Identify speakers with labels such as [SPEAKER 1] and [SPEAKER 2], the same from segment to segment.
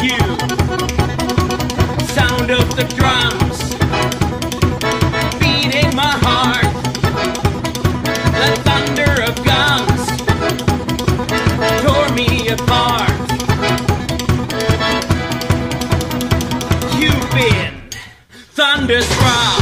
[SPEAKER 1] you. Sound of the drums beating my heart. The thunder of guns tore me apart. You've been thunderstruck.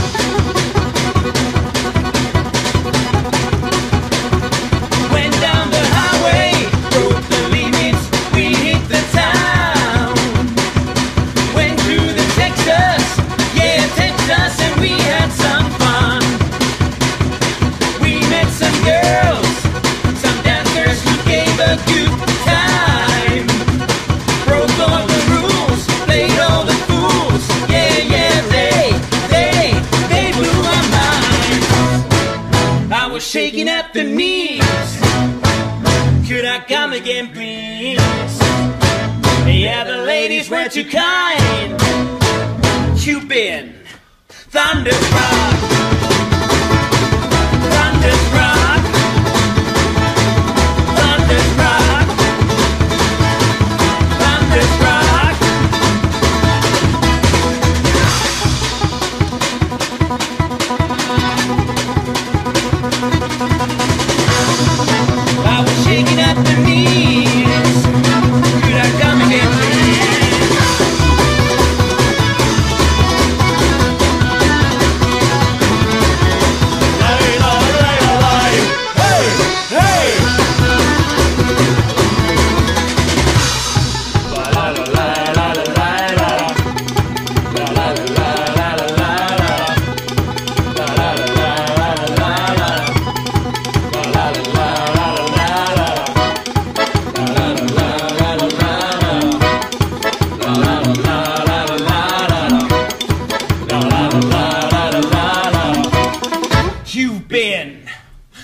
[SPEAKER 1] shaking at the knees. Could I come again, please? Yeah, the ladies were too kind. You've been thunderstruck.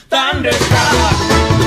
[SPEAKER 1] thunderstruck.